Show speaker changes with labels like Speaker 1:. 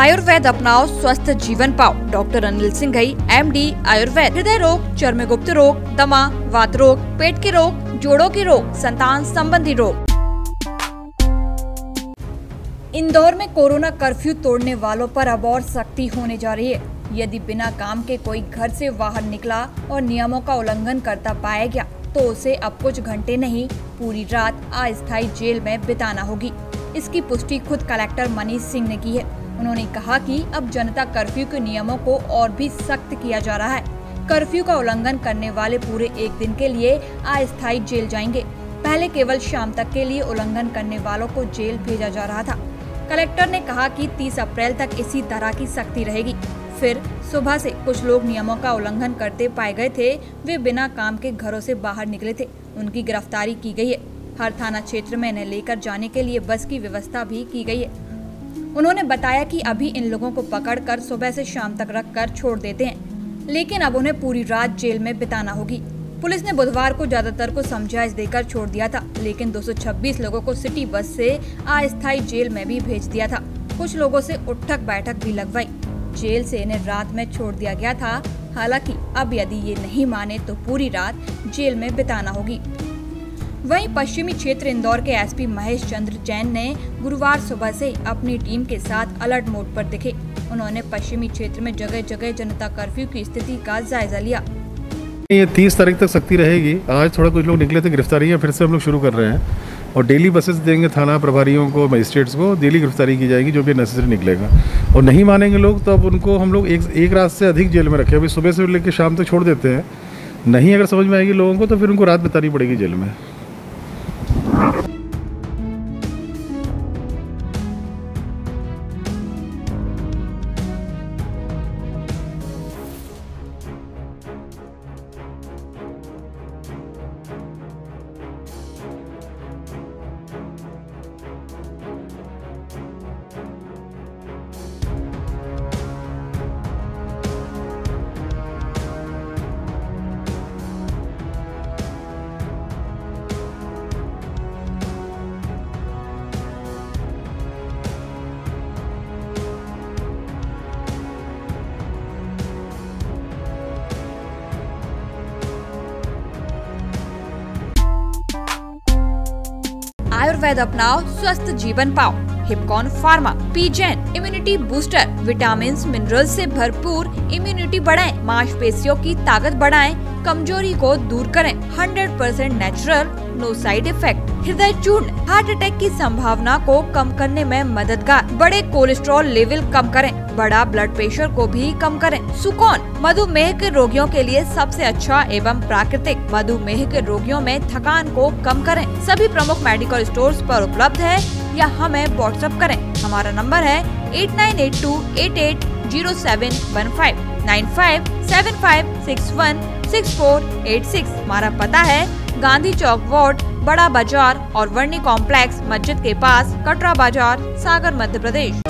Speaker 1: आयुर्वेद अपनाओ, स्वस्थ जीवन पाओ। Doctor Anil Singh MD Ayurveda. हृदय रोग, चर्म गुप्त रोग, दमा, वात रोग, पेट के रोग, जोड़ों के रोग, संतान संबंधी रोग। इंदौर में कोरोना कर्फ्यू तोड़ने वालों पर अब और सख्ती होने जा रही है। यदि बिना काम के कोई घर से बाहर निकला और नियमों का उल्लंघन करता पाया गया तो उसे अब कुछ घंटे नहीं, पूरी रात अस्थायी जेल में बिताना होगी। इसकी पुष्टि खुद कलेक्टर मनीष सिंह ने की है। उन्होंने कहा कि अब जनता कर्फ्यू के नियमों को और भी सख्त किया जा रहा है। कर्फ्यू का उल्लंघन करने वाले पूरे एक दिन के लिए अस्थायी जेल जाएँगे। पहले केवल शाम तक के लिए उल्लंघन करने वालों को जेल भेजा जा रहा था। कलेक्टर ने कहा कि 30 अप्रैल तक इसी तरह की सख्ती रहेगी। फिर सुबह से कुछ लोग नियमों का उल्लंघन करते पाए गए थे। वे बिना काम के घरों से बाहर निकले थे। उनकी गिरफ्तारी की गई है। हर थाना क्षेत्र में इन्हें लेकर जाने के लिए बस की व्यवस्था भी की गई है। उन्होंने बताया कि अभी इन लोगों को पकड़कर सुबह से शाम तक रखकर छोड़ देते हैं, लेकिन अब उन्हें पूरी रात जेल में बिताना होगी। पुलिस ने बुधवार को ज़्यादातर को समझाइश देकर छोड़ दिया था, लेकिन 226 लोगों को सिटी बस से अस्थायी जेल में भी भेज दिया था। कुछ लोगों से उठक बैठक भी लगवाई। जेल से इन्हें रात में छोड़ दिया गया था, हालाँकि अब यदि ये नहीं माने तो पूरी रात जेल में बिताना होगी। वहीं पश्चिमी क्षेत्र इंदौर के एसपी महेश चंद्र जैन ने गुरुवार सुबह से अपनी टीम के साथ अलर्ट मोड पर दिखे। उन्होंने पश्चिमी क्षेत्र में जगह जगह जनता कर्फ्यू की स्थिति का जायजा लिया।
Speaker 2: ये तीस तारीख तक सख्ती रहेगी। आज थोड़ा कुछ लोग निकले थे गिरफ्तारियाँ फिर से हम लोग शुरू कर रहे हैं। और डेली बसेस देंगे थाना प्रभारियों को, मजिस्ट्रेट्स को, डेली गिरफ्तारी की जाएगी, जो भी नेसेसरी निकलेगा। और नहीं मानेंगे लोग तो अब उनको हम लोग एक एक रात से अधिक जेल में रखे। अभी सुबह से लेकर शाम तक छोड़ देते हैं। नहीं अगर समझ में आएगी लोगों को तो फिर उनको रात बितानी पड़ेगी जेल में। Thank you.
Speaker 1: आयुर्वेद अपनाओ स्वस्थ जीवन पाओ। हिपकॉन pharma पीजेन immunity booster vitamin mineral से भरपूर इम्यूनिटी बढ़ाएँ, मांसपेशियों की ताकत बढ़ाएँ, कमज़ोरी को दूर करें। 100% नेचुरल नो साइड इफ़ेक्ट हृदय चूर्ण हार्ट अटैक की संभावना को कम करने में मददगार। बड़े कोलेस्ट्रॉल लेवल कम करें बड़ा ब्लड प्रेशर को भी कम करें। सुकौन मधुमेह के रोगियों के लिए सबसे अच्छा एवं प्राकृतिक मधुमेह के रोगियों में थकान को कम करें। सभी प्रमुख मेडिकल स्टोर्स पर उपलब्ध है। या हमें व्हाट्सएप करें। हमारा नंबर है eight nine eight two eight eight zero seven one five nine five seven five six one six four eight six हमारा पता है गांधी चौक वार्ड, बड़ा बाज़ार और वर्णी कॉम्प्लेक्स मस्जिद के पास कटरा बाज़ार, सागर, मध्य प्रदेश।